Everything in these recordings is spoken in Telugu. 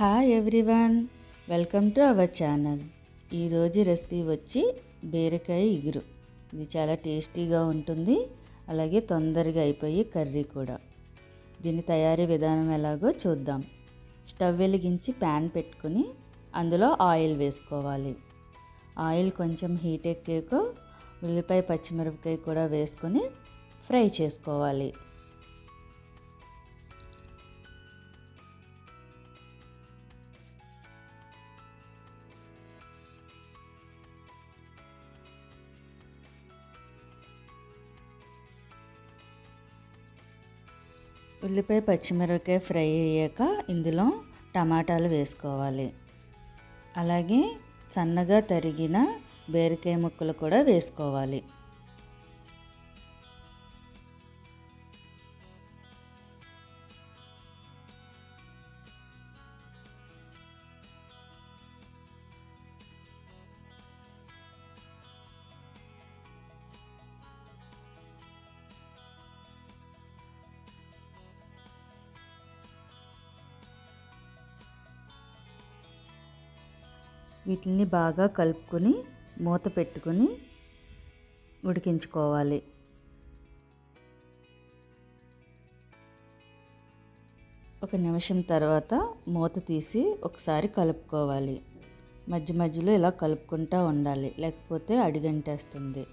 Hi everyone welcome to our channel ఈరోజు రెసిపీ వచ్చి బీరకాయ ఇగురు. ఇది చాలా టేస్టీగా ఉంటుంది అలాగే తొందరగా అయిపోయి కర్రీ కూడా. దీని తయారీ విధానం ఎలాగో చూద్దాం. స్టవ్ వెలిగించి ప్యాన్ పెట్టుకుని అందులో ఆయిల్ వేసుకోవాలి. ఆయిల్ కొంచెం హీట్ ఎక్కాక ఉల్లిపాయ పచ్చిమిరపకాయ కూడా వేసుకొని ఫ్రై చేసుకోవాలి. ఉల్లిపాయ పచ్చిమిరపకాయ ఫ్రై అయ్యాక ఇందులో టమాటాలు వేసుకోవాలి. అలాగే సన్నగా తరిగిన బీరకాయ ముక్కలు కూడా వేసుకోవాలి. వీటిని బాగా కలుపుకొని మూత పెట్టుకొని ఉడికించుకోవాలి. ఒక నిమిషం తర్వాత మూత తీసి ఒకసారి కలుపుకోవాలి. మధ్య మధ్యలో ఇలా కలుపుకుంటూ ఉండాలి. లేకపోతే అడిగంటేస్తుంది.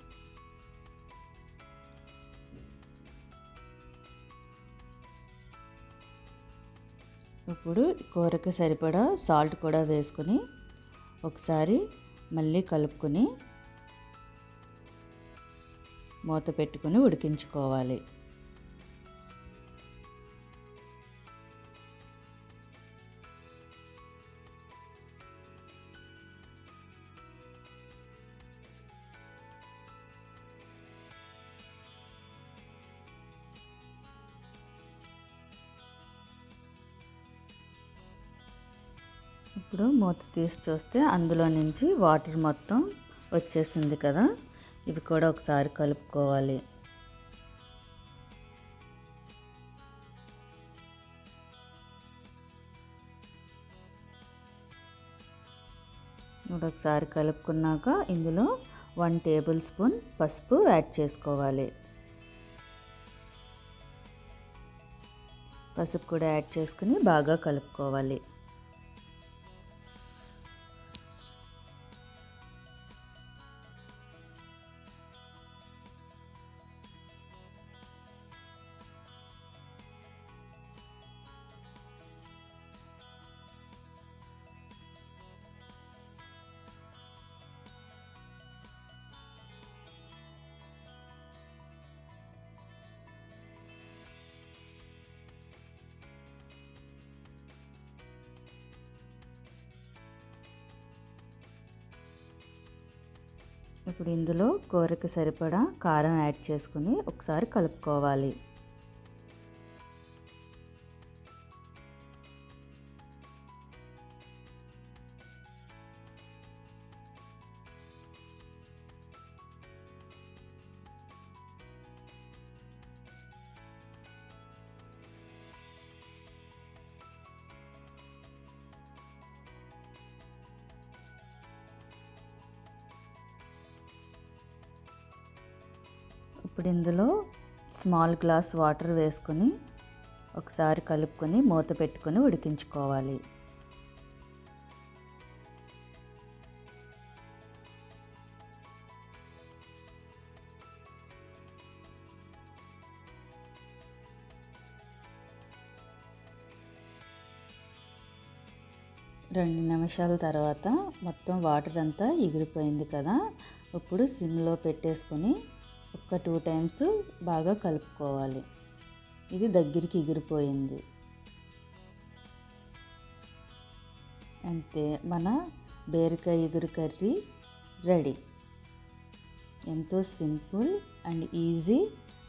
ఇప్పుడు కూరకి సరిపడా సాల్ట్ కూడా వేసుకొని ఒకసారి మళ్ళీ కలుపుకొని మూత పెట్టుకొని ఉడికించుకోవాలి. ఇప్పుడు మూత తీసి చూస్తే అందులో నుంచి వాటర్ మొత్తం వచ్చేసింది కదా. ఇవి కూడా ఒకసారి కలుపుకోవాలి. ఇప్పుడు ఒకసారి కలుపుకున్నాక ఇందులో వన్ టేబుల్ స్పూన్ పసుపు యాడ్ చేసుకోవాలి. పసుపు కూడా యాడ్ చేసుకుని బాగా కలుపుకోవాలి. ఇప్పుడు ఇందులో కూరకి సరిపడా కారం యాడ్ చేసుకుని ఒకసారి కలుపుకోవాలి. ఇప్పుడు ఇందులో స్మాల్ గ్లాస్ వాటర్ వేసుకొని ఒకసారి కలుపుకొని మూత పెట్టుకొని ఉడికించుకోవాలి. రెండు నిమిషాల తర్వాత మొత్తం వాటర్ అంతా ఎగిరిపోయింది కదా. ఇప్పుడు సిమ్లో పెట్టేసుకొని ఒక టూ టైమ్స్ బాగా కలుపుకోవాలి. ఇది దగ్గరికి ఎగిరిపోయింది. అంతే మన బీరకాయ ఎగురు కర్రీ రెడీ. ఎంతో simple and easy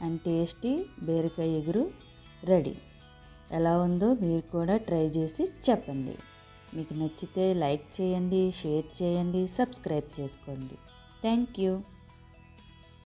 and tasty బీరకాయ ఎగురు రెడీ. ఎలా ఉందో మీరు కూడా ట్రై చేసి చెప్పండి. మీకు నచ్చితే లైక్ చేయండి షేర్ చేయండి సబ్స్క్రైబ్ చేసుకోండి. Thank you.